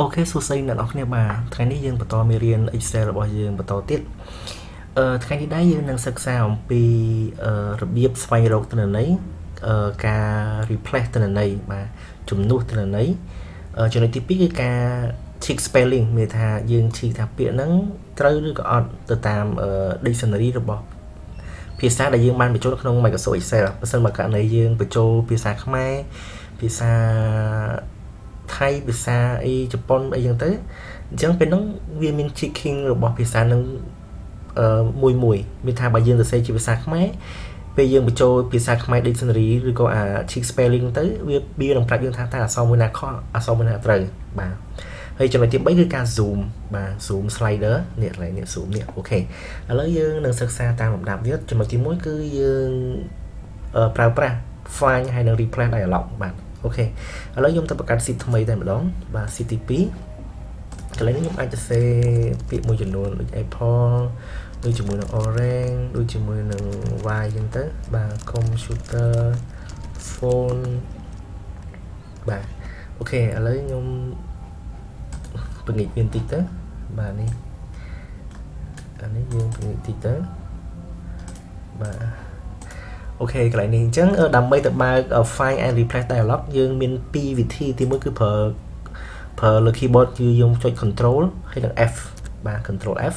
អូខេសួស្តីអ្នកនរគ្នាបាទថ្ងៃនេះយើងបន្តមេរៀន Excel របស់យើងបន្តទៀតអឺថ្ងៃនេះដែរយើងនឹងសិក្សាអំពីអឺរបៀបស្វែងរកទិន្នន័យអឺការ replace ទិន្នន័យបាទជំនួសទិន្នន័យចំណុចទី2គឺការ check spelling មានថាយើង check ថាពាក្យហ្នឹងត្រូវឬក៏អត់ទៅតាម dictionary របស់ភាសាដែលយើងបានបញ្ចូលក្នុង Microsoft Excel បើសិនបើករណីយើងបញ្ចូលភាសាខ្មែរភាសា ថៃភាសាអីជប៉ុនអីចឹងទៅអញ្ចឹងពេលហ្នឹងវាមាន checking របស់ភាសានឹងអឺមួយមួយមានថាបើយើងសរសេរជាភាសាខ្មែរពេលយើងបញ្ចូលភាសាខ្មែរ dictionary ឬក៏អា check spelling ទៅវាវានឹងប្រាប់យើងថាតើអក្សរមួយណាខុសអក្សរមួយណាត្រូវបាទហើយចំណុចទី3គឺការ zoom បាទ zoom slider នេះកន្លែងនេះ zoom នេះអូខេឥឡូវយើងនឹងសិក្សាតាមលំដាប់ទៀតចំណុចទី1គឺយើងប្រើប្រាស់ find ហើយនឹង replace dialog បាទ អូខេឥឡូវខ្ញុំទៅបង្កើត sheet ថ្មីតែម្ដងបាទ sheet ទី2កន្លែងនេះខ្ញុំអាចទៅសេពាក្យមួយចំនួនដូច Apple ដូចជាមួយនឹង Orange ដូចជាមួយនឹង Y អញ្ចឹងទៅបាទ computer phone បាទអូខេឥឡូវខ្ញុំពង្រីកវាបន្តិចទៅបាទនេះអានេះយើងពង្រីកតិចទៅបាទ អូខេកន្លែងនេះអញ្ចឹងដើម្បីទៅបើក find and replace dialog យើងមានពីរវិធីទីមួយគឺប្រើប្រើលើ keyboard គឺយើងចុច control ហើយនិង F បាទ control F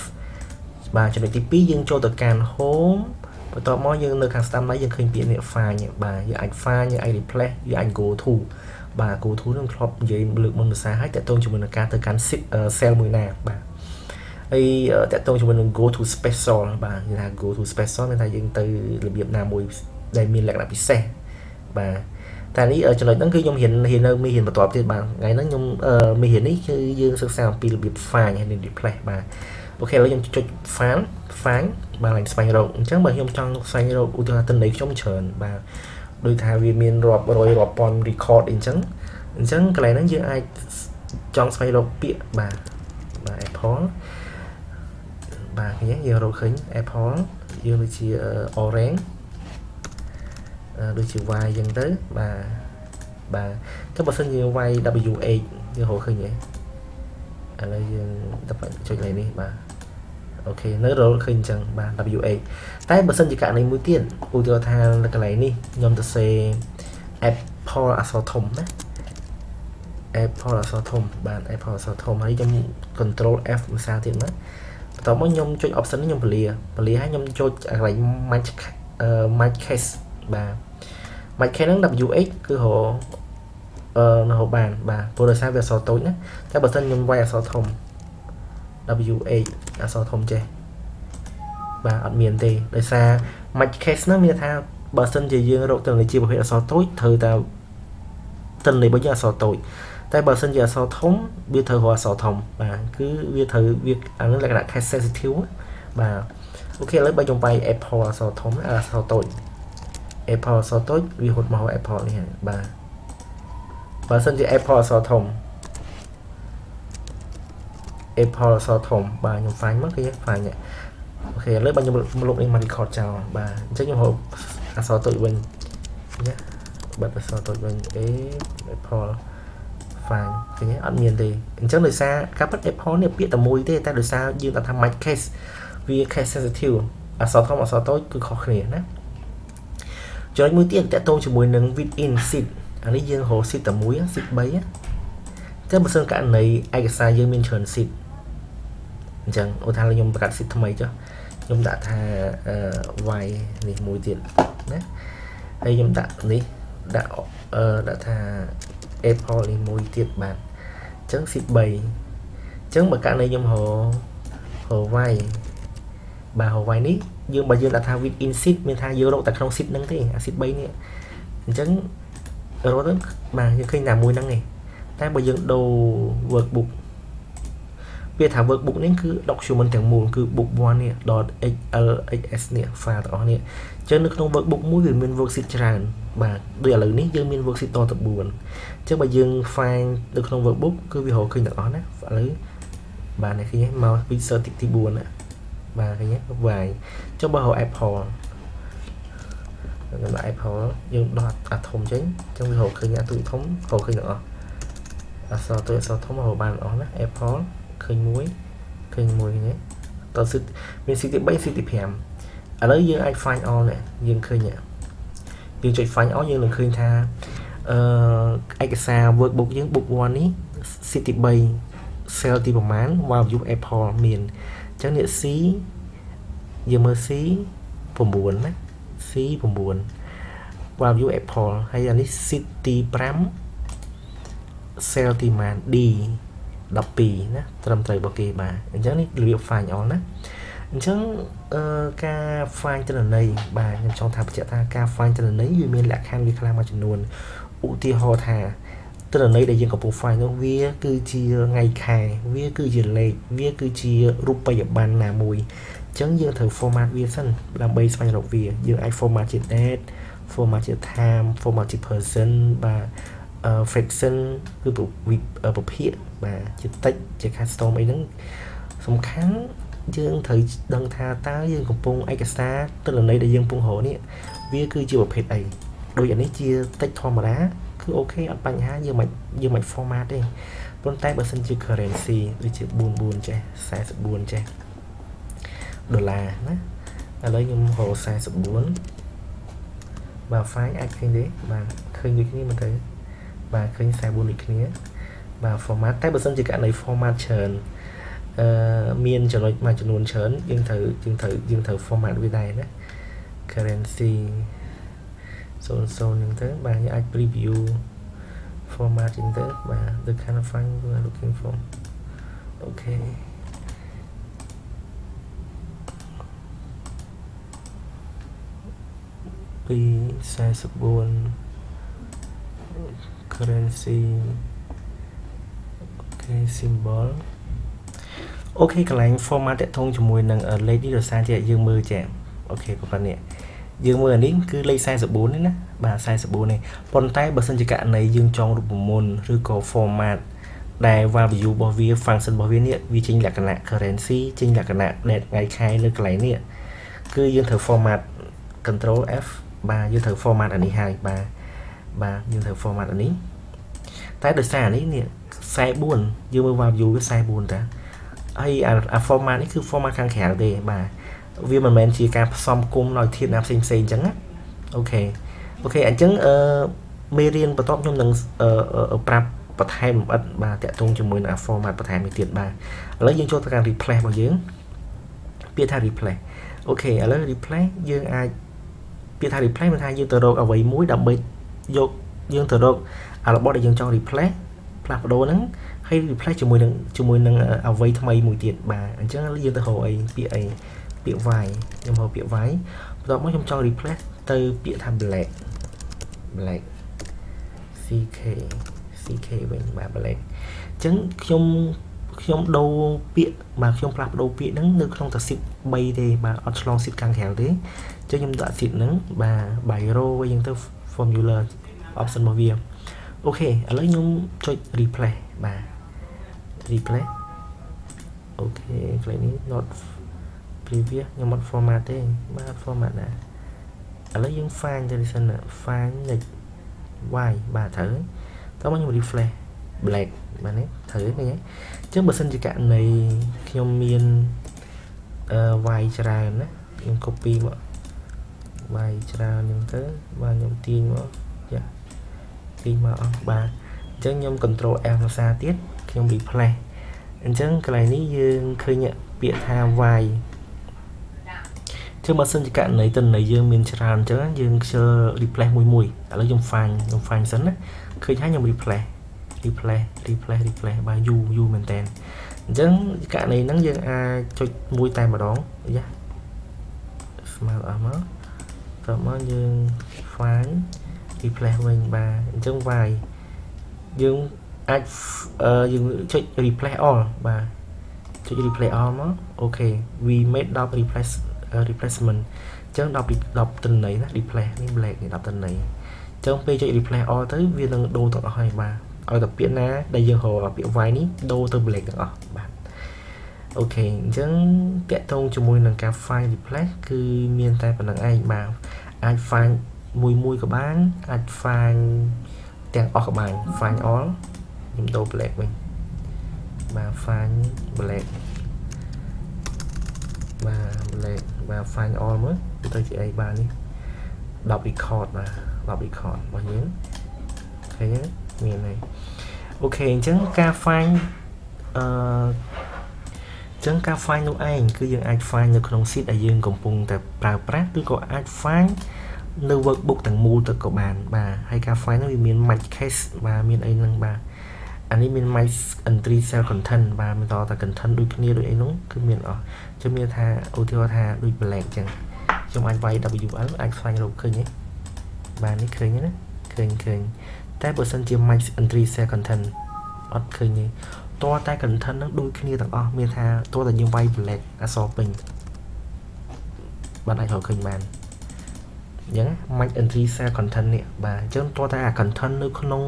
បាទចំណុចទី2យើងចូលទៅកាន់ home បន្ទាប់មកយើងនៅខាងស្ដាំដៃយើងឃើញពាក្យនេះ find បាទយើងអាច find យើងអាច replace យើងអាច go to បាទ go to នឹងធ្លាប់និយាយលើកមុនភាសាឲ្យតកតងជាមួយនឹងការទៅកាន់ cell មួយណាបាទហើយតកតងជាមួយនឹង go to special បាទនិយាយថា go to special មានថាយើងទៅរបៀបណាមួយ ដែលមានលក្ខណៈពិសេសបាទតែនេះចំណុចហ្នឹងគឺខ្ញុំរៀនរៀននៅមានរៀនបន្តទៀតបាទថ្ងៃហ្នឹងខ្ញុំមានរៀននេះគឺយើងសិក្សាអំពីរបៀប find ហើយនិង replace បាទអូខេឥឡូវខ្ញុំចុច find find បាទឡើងស្វែងរកអញ្ចឹងបើខ្ញុំចង់ស្វែងរកឧទាហរណ៍ទិន្នន័យខ្ញុំច្រើនបាទដោយថាវាមានរាប់រយរាប់ពាន់ record អីចឹងអញ្ចឹងកន្លែងហ្នឹងយើងអាចចង់ស្វែងរកពាក្យបាទបាទ Apple បាទឃើញយើងរកឃើញ Apple យើងដូចជា Orange ដូចជា y អញ្ចឹងទៅបាទបាទចុះបើសិនជា y w8 យើងរកឃើញទេឥឡូវយើងចុចលេខនេះបាទអូខេនៅរកឃើញអញ្ចឹងបាទ w8 តែបើសិនជាករណីមួយទៀតឧទាហរណ៍ថានៅកន្លែងនេះខ្ញុំទៅសេ apple អក្សរធំណា apple អក្សរធំបាទ apple អក្សរធំហើយខ្ញុំ control F ភាសាទៀតណាបន្ទាប់មកខ្ញុំចុច option នេះខ្ញុំពលាពលាហើយខ្ញុំចុចកន្លែង match match case បាទ mic case ហ្នឹង WH គឺរអឺនៅបានបាទព្រោះដោយសារវាអក្សរតូចណាតែបើសិនខ្ញុំវាយអក្សរធំ WH អក្សរធំចេះបាទអត់មានទេដោយសារ mic case ហ្នឹងមានថាបើសិនជាយើងរកទិន្នន័យជាប្រភេទអក្សរតូចត្រូវតែទិន្នន័យរបស់យើងអក្សរតូចតែបើសិនជាអក្សរធំវាត្រូវរកអក្សរធំបាទគឺវាត្រូវវាអានឹងលក្ខណៈ case sensitive បាទអូខេឥឡូវបើខ្ញុំបាយ Apple អក្សរធំអក្សរតូច Apple អក្សរតូចវាហត់មក Apple នេះបាទបើសិនជា Apple អក្សរធំ Apple អក្សរធំបាទខ្ញុំ find មកគឺ find អូខេឥឡូវបើខ្ញុំលុបនេះមក record ចោលបាទអញ្ចឹងខ្ញុំហៅអក្សរតូចវិញណាបើអក្សរតូចវិញ A Apple find ឃើញអត់មានទេអញ្ចឹងដោយសារការពិត Apple នេះពាក្យតែមួយទេតែដោយសារយើងថា mic case វា case sensitive អក្សរធំអក្សរតូចគឺខុសគ្នាណា ចំណុចមួយទៀតតកតងជាមួយនឹង within seat អានេះយើងរក seat តែមួយ seat 3តែបើសិនករណីឯកសារយើងមានច្រើន seat អញ្ចឹងឧទាហរណ៍ខ្ញុំបង្កើត seat ថ្មីចុះខ្ញុំដាក់ថា y នេះមួយទៀតណាហើយខ្ញុំដាក់នេះដាក់អឺដាក់ថា apple នេះមួយទៀតបាទអញ្ចឹង seat 3អញ្ចឹងបើករណីខ្ញុំរករ y បាទរ y នេះយើងបើយើងដាក់ថា within seat មានថាយើងរកតែក្នុង seat ហ្នឹងទេអា seat 3នេះអញ្ចឹងរកទៅបាទយើងឃើញតែមួយហ្នឹងឯងតែបើយើងដូរ workbook វាថា workbook នេះគឺ document ទាំងមូលគឺ book 1នេះ .xlxs នេះ file ទាំងអស់នេះអញ្ចឹងនៅក្នុង workbook មួយវាមាន worksheet ច្រើនបាទដូចឥឡូវនេះយើងមាន worksheet តទៅ4អញ្ចឹងបើយើង find នៅក្នុង workbook គឺវារកឃើញទាំងអស់ណាឥឡូវបាទនេះឃើញមកពី certic ទី4ណា បាទឃើញទេវាយចុះបើហៅ Apple ខ្ញុំដាក់ Apple យើងដោះអាធំចេញអញ្ចឹងវារកឃើញអាទូចធំរកឃើញទាំងអស់អក្សរតូចអក្សរធំមកបានអស់ណា Apple ឃើញមួយឃើញមួយនេះតើសិតមានសិតទី3សិតទី5ឥឡូវយើងអាច find all នេះយើងឃើញយើងចុច find all យើងនឹងឃើញថាអឺឯកសារ workbook យើង book 1នេះសិតទី3 cell ទីប្រមាណ value Apple មានអញ្ចឹងនេះ C យើងមើល C 9ណា C 9 value Apple ហើយអានេះ seat ទី5 cell ទីម៉ាន D 12ណាត្រឹមត្រូវរបស់គេបាទអញ្ចឹងនេះរបៀប find all ណាអញ្ចឹងអឺការ find ទិន្នន័យបាទខ្ញុំចង់ថាបញ្ជាក់ថាការ find ទិន្នន័យវាមានលក្ខខណ្ឌវាខ្លះមួយចំនួនឧទាហរណ៍ថា ទិន្នន័យដែលយើងកំពុង find នោះវាគឺជាថ្ងៃខែវាគឺជាលេខវាគឺជារូបិយប័ណ្ណណាមួយអញ្ចឹងយើងត្រូវ format វាសិនដើម្បីស្វែងរកវាយើងអាច format ជា date format ជា time format ជា person បាទ fraction គឺប្រភេទបាទជាតិចជា custom អីហ្នឹងសំខាន់យើងត្រូវដឹងថាតើយើងកំពុងឯកសារទិន្នន័យដែលយើងកំពុងរកនេះវាគឺជាប្រភេទអីដូចអានេះជាតិចធម្មតា គឺអូខេអត់បញ្ហាយើងមិនយើងមិន format ទេប៉ុន្តែបើសិនជា currency ដូចជា44ចេះ44ចេះដុល្លារណាឥឡូវខ្ញុំរក44បាទ file អាចឃើញទេបាទឃើញដូចគ្នាមើលទៅបាទឃើញ44ដូចគ្នាបាទ format តែបើសិនជាករណី format ច្រើនអឺមានចំណុចមួយចំនួនច្រើនយើងត្រូវយើងត្រូវយើងត្រូវ format វាដែរណា currency 00ហ្នឹងទៅបាទយើងអាច preview format ហ្នឹងទៅបាទ the kind of file we are looking for okay 244 currency អូខេ symbol អូខេកន្លែង format តកតងជាមួយនឹងលេខនេះដោយសារជាយើងមើលចាអូខេប្រហែលនេះ យើងមើលអានេះគឺលេខ44នេះណាបាទ44នេះប៉ុន្តែបើសិនជាករណីយើងចង់រូបមន្តឬក៏ format ដែល value របស់វា function របស់វានេះវាចេញលក្ខណៈ currency ចេញលក្ខណៈ date ថ្ងៃខែនៅកន្លែងនេះគឺយើងត្រូវ format control F បាទយើងត្រូវ format អានេះហើយបាទបាទយើងត្រូវ format អានេះតែដោយសារអានេះនេះ44យើងមើល value វា44តាហើយអា format នេះគឺ format ខាងក្រៅទេបាទ វាមិនមែនជាការផ្សំគុំដោយធាតុណាផ្សេងផ្សេងអញ្ចឹងណាអូខេអូខេអញ្ចឹងអឺមេរៀនបន្ទាប់ខ្ញុំនឹងអឺប្រាប់បន្ថែមលម្អិតបាទតាក់ទងជាមួយនឹង format បន្ថែមនេះទៀតបាទឥឡូវយើងចូលទៅការ replace របស់យើងពាក្យថា replace អូខេឥឡូវ replace យើងអាចពាក្យថា replace មានថាយើងទៅរកអ្វីមួយដើម្បីយកយើងទៅរករបស់ដែលយើងចង់ replace ផ្លាស់ប្ដូរហ្នឹងហើយ replace ជាមួយនឹងជាមួយនឹងអ្វីថ្មីមួយទៀតបាទអញ្ចឹងយើងទៅរកអីពាក្យអី ពាក្យ y ខ្ញុំរកពាក្យ y បន្ទាប់មកខ្ញុំចង់ replace ទៅពាក្យថា black black ck ck វិញបាទ black អញ្ចឹងខ្ញុំខ្ញុំដូរពាក្យបាទខ្ញុំផ្លាស់ប្ដូរពាក្យហ្នឹងនៅក្នុងតាស៊ីត3ទេបាទអត់ឆ្លងស៊ីតខាងក្រៅទេអញ្ចឹងខ្ញុំដាក់ស៊ីតហ្នឹងបាទ bio វិញទៅ formula option របស់វាអូខេឥឡូវខ្ញុំចុច replace បាទ replace អូខេកន្លែងនេះ not previous ខ្ញុំអត់ format ទេបាទ format ណាឥឡូវយើង find ទៅសិន find next y បាទត្រូវតោះមកខ្ញុំ refresh black បាទនេះត្រូវឃើញទេអញ្ចឹងបើសិនជាករណីខ្ញុំមានអឺ y ច្រើនណាខ្ញុំ copy មកវាយច្រើនហ្នឹងទៅបាទខ្ញុំទាញមកចាទាញមកអស់បាទអញ្ចឹងខ្ញុំ control F ភាសាទៀតខ្ញុំ replace អញ្ចឹងកន្លែងនេះយើងឃើញពាក្យថាវាយ ចឹងបើសិនជាករណីតន័យយើងមានច្រើនអញ្ចឹងយើងខ្ជិល replace មួយមួយឥឡូវខ្ញុំ find ខ្ញុំ find សិនណាឃើញហើយខ្ញុំ replace replace replace replace បាទ u u មែនតើអញ្ចឹងករណីហ្នឹងយើងអាចចុចមួយតែម្ដងយ៉ាស្មើអស់មកតមកយើង find replace វិញបាទអញ្ចឹង y យើងអាចយើងចុច replace all បាទចុច replace all មកអូខេ we made 10 replace replacement អញ្ចឹង10 10តំណ័យណា replace នេះ black នេះ10តំណ័យអញ្ចឹងពេលចុច replace all ទៅវានឹងដូរទាំងអស់ហើយបាទឲ្យតែពាក្យណាដែលយើងរកពាក្យ y នេះដូរទៅ black ទាំងអស់បាទអូខេអញ្ចឹងតាក់ទងជាមួយនឹងការ file replace គឺមានតែប៉ុណ្្នឹងឯងបាទអាច find មួយមួយក៏បានអាច find ទាំងអស់ក៏បាន find all ខ្ញុំដូរ black វិញបាទ find black បាទ black បាទ find all មើលទៅជាអីបាទនេះ10 record បាទ10 record របស់យើងឃើញមានហើយអូខេអញ្ចឹងការ find អឺចឹងការ find នោះឯងគឺយើងអាច find នៅក្នុង sheet ដែលយើងកំពុងតែប្រើប្រាស់ឬក៏អាច find នៅ workbook ទាំងមូលទៅក៏បានបាទហើយការ find នោះវាមាន match case បាទមានអីហ្នឹងបាទ អានេះមាន my entry cell content បាទមានតតែ content ដូចគ្នាដូចអីនោះគឺមានអស់ខ្ញុំមានថាឧទាហរណ៍ថាដូច blank ចឹងខ្ញុំអាចវាយ WL អាចស្វែងរកឃើញទេបាទនេះឃើញណាឃើញឃើញតែបើសិនជា my entry cell content អត់ឃើញទេតើតែ content ហ្នឹងដូចគ្នាទាំងអស់មានថាតើតែយើងវាយ black អក្សរពេញបាទអាចរកឃើញបាន អញ្ចឹង match entry cell content នេះបាទអញ្ចឹងតើតែអា content នៅក្នុង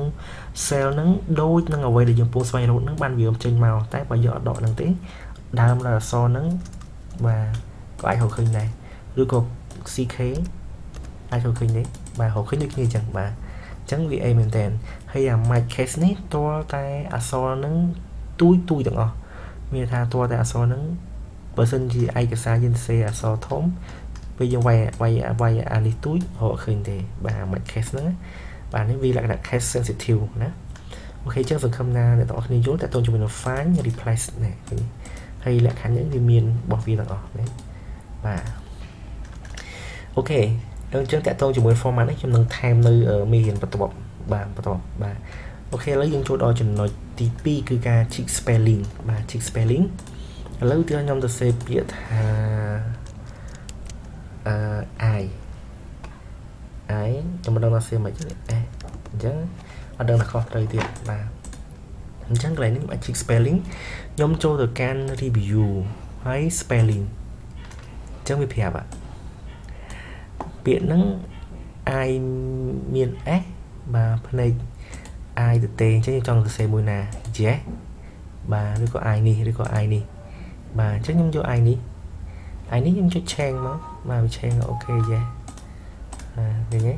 cell ហ្នឹងដូចនឹងអ្វីដែលយើងពោលស្វែងរកហ្នឹងបានវាចេញមកតែបើយកអត់ដកហ្នឹងទេដើមដល់អក្សរហ្នឹងបាទក៏អាចរកឃើញដែរឬក៏ CK អាចរកឃើញទេបាទរកឃើញដូចគ្នាអញ្ចឹងបាទអញ្ចឹងវាអីមែនតើហើយអា match case នេះតើតែអក្សរហ្នឹងទួយទួយទាំងអស់មានថាតើតែអក្សរហ្នឹងបើសិនជាឯកសារយើងសេអក្សរធំ ពេលយើងវាយវាយវាយអានេះទួយរកឃើញទេបាទមិន case ហ្នឹងបាទនេះវាលក្ខណៈ case sensitive ណាអូខេចឹងសង្ឃឹមថាអ្នកទាំងអស់គ្នាយល់តើតើជាមួយនឹង find replace នេះហើយលក្ខខណ្ឌនេះវាមានរបស់វាទាំងអស់ណាបាទអូខេដល់ចឹងតើតើជាមួយ format នេះខ្ញុំនឹងថែមនៅមេរៀនបន្ទាប់បាទបន្ទាប់បាទអូខេឥឡូវយើងចូលដល់ចំណុចទី2គឺការ check spelling បាទ check spelling ឥឡូវទីខ្ញុំទៅសេពាក្យថា អឺ i i ខ្ញុំមិនដឹងថាសេមិនទេអេអញ្ចឹងអត់ដឹងថាខុសត្រូវទៀតបាទអញ្ចឹងកន្លែងនេះអាច check spelling ខ្ញុំចូលទៅកាន់ review ហើយ spelling អញ្ចឹងវាប្រាប់ពាក្យហ្នឹង i មាន s បាទភ្នែក i ទៅទេអញ្ចឹងខ្ញុំចង់សរសេរមួយណា yes បាទឬក៏ i នេះឬក៏ i នេះបាទអញ្ចឹងខ្ញុំយក i នេះ i នេះខ្ញុំចុច change មក បាទវា change អូខេ yes បាទឃើញទេ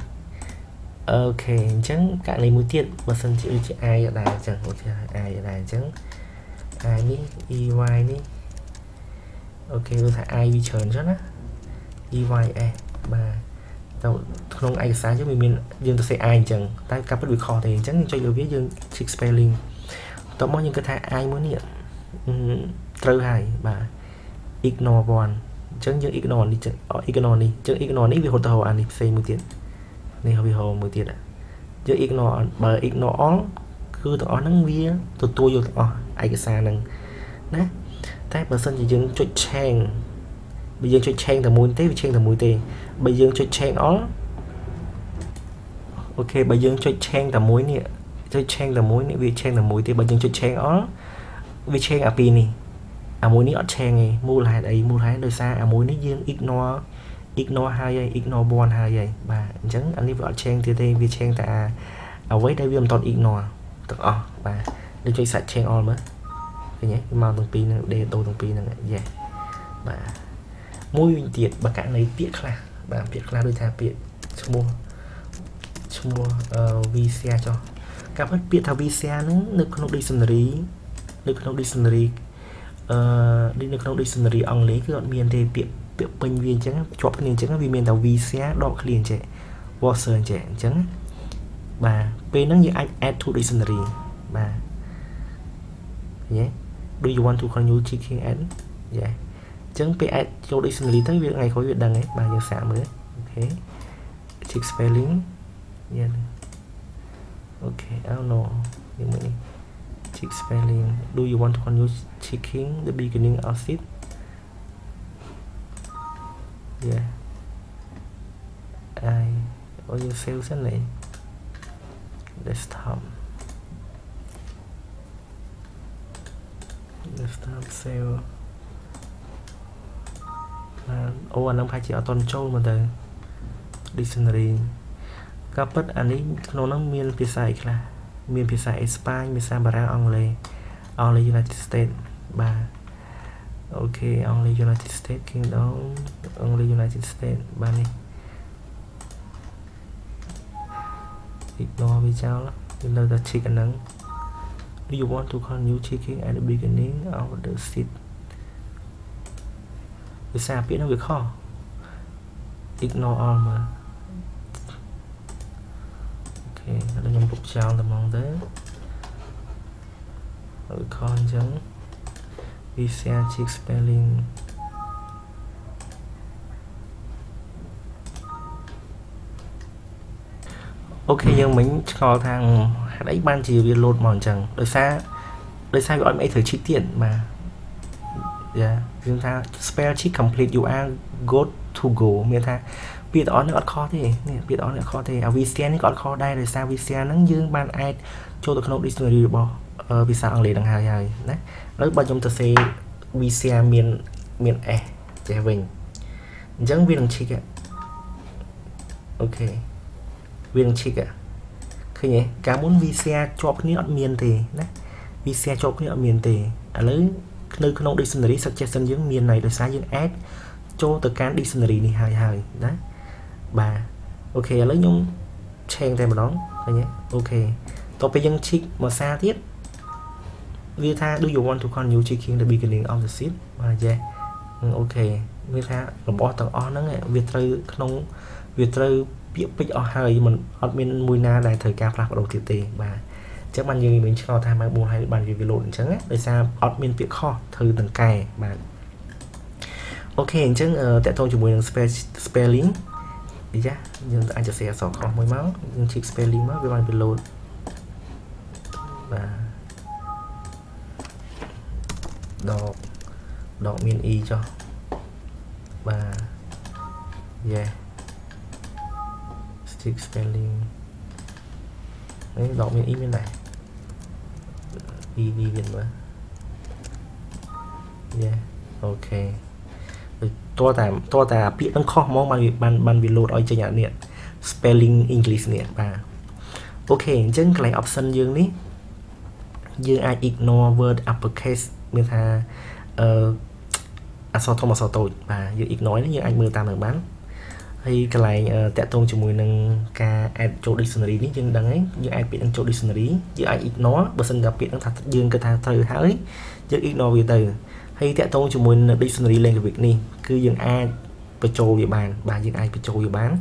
អូខេអញ្ចឹងករណីមួយទៀតបើសិនជាដូចជា i អត់ដែរអញ្ចឹងឧទាហរណ៍ i អត់ដែរអញ្ចឹង i នេះ ey នេះអូខេវាថា i វាច្រើនអញ្ចឹងណា ey s បាទទៅក្នុងឯកសារយើងវាមានយើងទៅសេ i អញ្ចឹងតែការពិតវាខុសទេអញ្ចឹងចុចលើវាយើង check spelling តោះមកយើងគិតថា i មួយនេះត្រូវហើយបាទ ignore one អញ្ចឹងយើង ignore នេះ ignore នេះអញ្ចឹង ignore នេះវាហត់ទៅរកអានេះផ្សេងមួយទៀតនេះវាហៅមួយទៀតយើង ignore បើ ignore all គឺទាំងអស់ហ្នឹងវាទទួលយកទាំងអស់ឯកសារហ្នឹងណាតែបើសិនជាយើងចុច change បើយើងចុច change តែមួយទេវា change តែមួយទេបើយើងចុច change all អូខេបើយើងចុច change តែមួយនេះចុច change តែមួយនេះវា change តែមួយទេបើយើងចុច change all វា change អាពីរនេះ អាមួយនេះអត់ change ទេមូលហេតុអីមូលហេតុដោយសារអាមួយនេះយើង ignore ignore ហើយហើយ ignore 1ហើយហើយបាទអញ្ចឹងអានេះវាអត់ change ទៀតទេវា change តែអ្វីដែលវាមិនតន់ ignore ទាំងអស់បាទដូចចុចសាច់ change all មើលឃើញទេមកទាំងពីរហ្នឹងដេដូទាំងពីរហ្នឹង yes បាទមួយវិញទៀតបើករណីពាក្យខ្លះបាទពាក្យខ្លះដូចថាពាក្យឈ្មោះឈ្មោះអឺ visa ចុះការពិតពាក្យថា visa ហ្នឹងនៅក្នុង dictionary នៅក្នុង dictionary អឺនៅក្នុង dictionary អង់គ្លេសគឺអត់មានទេពាក្យពាក្យពេញវាអញ្ចឹងជាប់គ្នាអញ្ចឹងវាមានតែ visa ដកឃ្លាអញ្ចឹង washer អញ្ចឹងអញ្ចឹងបាទពេលហ្នឹងយើងអាច add to dictionary បាទយេ do you want to continue checking add យេអញ្ចឹងពេល add ចូល dictionary ទៅវាថ្ងៃក្រោយវាដឹងហើយបាទយើងសាកមើលអូខេ check spelling យេអូខេ I don't know នេះមួយនេះ check spelling do you want to continue checking the beginning of it yeah I or you save សិននេះ desktop desktop save អូអានឹងប្រហែលជាអត់តន់ចូលមកទៅ dictionary ក៏ពិតអានេះក្នុងនោះមានភាសាអីខ្លះ មានភាសាអេស្ប៉ាញភាសាបារាំងអង់គ្លេសអង់គ្លេស United States បាទអូខេអង់គ្លេស United States Kingdom អង់គ្លេស United States បាទនេះ ignore វាចោលយើងនៅតែ check អាហ្នឹង do you want to continue checking at the beginning of the sheet វាសារពាក្យហ្នឹងវាខុស ignore all មើលអូ ខេឥឡូវខ្ញុំពុកចោលតែហ្មងទៅហើយខុសអញ្ចឹង we share check spelling អូខេយើងមិញឆ្ងល់ថាហេតុអីបានជាវាលោតមកអញ្ចឹងដោយសារដោយសារវាអត់មានអីត្រូវឈីកទៀតបាទយ៉ាគឺថា spell check complete you are good to go មានថា ពាក្យទាំងអស់នេះអត់ខុសទេនេះពាក្យទាំងអស់នេះអត់ខុសទេអា VCN នេះក៏អត់ខុសដែរដោយសារ VCN ហ្នឹងយើងបានអាចចូលទៅក្នុង dictionary របស់ភាសាអង់គ្លេសហ្នឹងហើយហើយណាឥឡូវបើខ្ញុំទៅសេ VCN មានមាន S ចេះវិញអញ្ចឹងវានឹង check អូខេវានឹង check ឃើញទេកាលមុន VCN ជាប់គ្នាអត់មានទេណា VCN ជាប់គ្នាអត់មានទេឥឡូវនៅក្នុង dictionary suggestion យើងមានន័យដោយសារយើងអាចចូលទៅកាន់ dictionary នេះហើយហើយណា បាទអូខេឥឡូវខ្ញុំឆេងតែម្ដងឃើញទេអូខេតទៅពេលយើង check មួយសារទៀតវាថា do you want to continue checking the beginning of the sheet បាទ yes អូខេវាថារបស់ទាំងអស់ហ្នឹងវាត្រូវក្នុងវាត្រូវពាក្យពេចអស់ហើយมันអត់មានមួយណាដែលត្រូវការផ្លាស់ប្ដូរទៀតទេបាទអញ្ចឹងបានយើងមានឆ្ងល់ថាម៉ៅ4ហើយបានវាលោតអញ្ចឹងដោយសារអត់មានពាក្យខុសត្រូវទាំងកែបាទអូខេអញ្ចឹងតកតងជាមួយនឹង spelling យ៉ាយើងអាចសរសេរអក្សរខុសមួយមកយើង check spelling មកវាបានវាលោតបាទដកដកមាន e ចុះបាទ yeah stick spelling នេះដកមាន e មានដែរ e v មានមើល yeah អូខេ តើតែតើតែពាក្យហ្នឹងខុសហ្មងបានបានបានវា load ឲ្យចេញអានេះ spelling english នេះបាទអូខេអញ្ចឹងកន្លែង option យើងនេះយើងអាច ignore word uppercase មានថាអឺអក្សរធំអក្សរតូចបាទយើង ignore នេះយើងអាចមើលតាមនឹងបានហើយកន្លែងតាក់ទងជាមួយនឹងការ add ចូល dictionary នេះយើងដឹងហើយយើងអាចពាក្យនឹងចូល dictionary យើងអាច ignore បើសិនតែពាក្យនឹងថាយើងគិតថាត្រូវហើយយើង ignore វាទៅ ហើយតាក់ទងជាមួយនឹង dictionary language នេះគឺយើងអាចបញ្ចូលវាបាន បាទយើងអាចបញ្ចូលវាបាន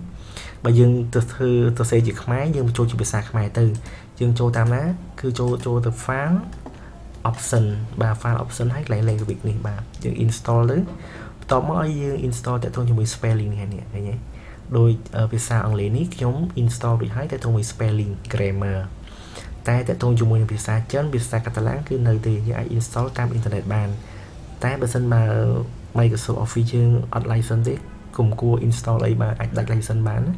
បើយើងទៅធ្វើទៅសេជាខ្មែរយើងបញ្ចូលជាភាសាខ្មែរទៅយើងចូលតាមណាគឺចូលចូលទៅ file option បាទ file option ហើយកន្លែង language នេះបាទយើង install ទៅបន្ទាប់មកឲ្យយើង install តាក់ទងជាមួយ spelling នេះនេះឃើញទេដោយភាសាអង់គ្លេសនេះខ្ញុំ install រួចហើយតាក់ទងជាមួយ spelling grammar តែតាក់ទងជាមួយនឹងភាសាចិនភាសាកាតាឡានគឺនៅទេយើងអាច install តាមអ៊ីនធឺណិតបាន តែបើសិនមក Microsoft Office យើងអត់ license ទេកុំគួរ install អីបានអាចដាច់ license បានណា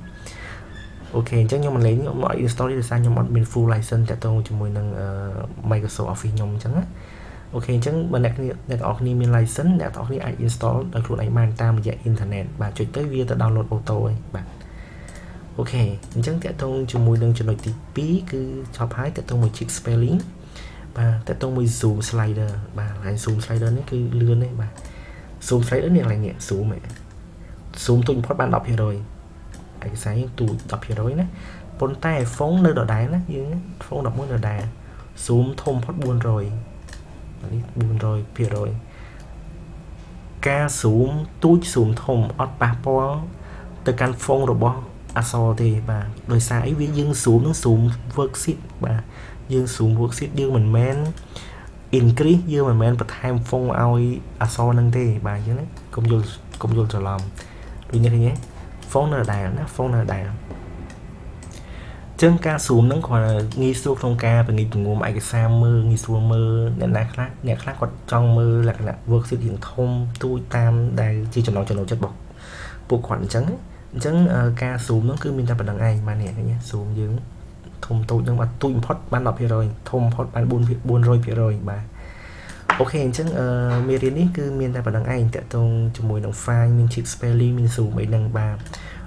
អូខេអញ្ចឹងខ្ញុំមិនលេងខ្ញុំមក install ទេដោយសារខ្ញុំអត់មាន full license តាក់ទងជាមួយនឹង Microsoft Office ខ្ញុំអញ្ចឹងណាអូខេអញ្ចឹងបើអ្នកគ្នាអ្នកទាំងអស់គ្នាមាន license អ្នកទាំងអស់គ្នាអាច install ដោយខ្លួនឯងបានតាមរយៈ internet បាទចុចទៅវាទៅ download auto ហើយបាទអូខេអញ្ចឹងតាក់ទងជាមួយនឹងចំណុចទី2គឺចប់ហើយតាក់ទងមួយ check spelling បាទតាក់ទងមួយ zoom slider បាទកន្លែង zoom slider នេះគឺលឿនទេបាទ zoom slider នេះកន្លែងនេះ zoom ហ៎ zoom ទូចបំផុតបាន10%ឯកសារយើងទូច10%ណាប៉ុន្តែ phone នៅដដែលណាយើង phone 11ដដែល zoom ធំបំផុត400នេះ400%ការ zoom ទូច zoom ធំអត់ប៉ះពាល់ទៅកាន់ phone របស់អសរទេបាទដោយសារអីវាយើង zoom នឹង zoom worksheet បាទ យើង zoom worksheet យើងមិនមែន increase យើងមិនមែនបន្ថែម font ឲ្យអក្សរនឹងទេបាទអញ្ចឹងណាកុំយល់កុំយល់ច្រឡំដូចនេះឃើញទេ font នៅដដែលណា font នៅដដែលចឹងការ zoom ហ្នឹងគ្រាន់តែងាយស្រួលក្នុងការបង្ហាញពងុំឯកសារមើលងាយស្រួលមើលអ្នកណាខ្លះអ្នកខ្លះគាត់ចង់មើលលក្ខណៈ worksheet រៀងធំទូចតាមដែលជាចំណងចំណូលចិត្តរបស់ពួកគាត់អញ្ចឹងអញ្ចឹងការ zoom ហ្នឹងគឺមានតែប៉ុណ្្នឹងឯងបាទនេះឃើញទេ zoom យើង ធំតូចនឹងបាត់ទូចបំផុតបាន10%ធំបំផុតបាន400%បាទអូខេអញ្ចឹងអឺមេរៀននេះគឺមានតែប៉ុណ្្នឹងឯងតកតងជាមួយនឹង file មាន cheat spelling មាន zoom អីហ្នឹងបាទ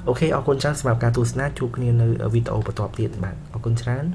អូខេអរគុណច្រើនសម្រាប់ការទស្សនាជួបគ្នានៅវីដេអូបន្តទៀតបាទអរគុណច្រើន